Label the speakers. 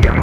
Speaker 1: Here